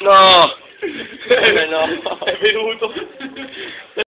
No. no. È venuto.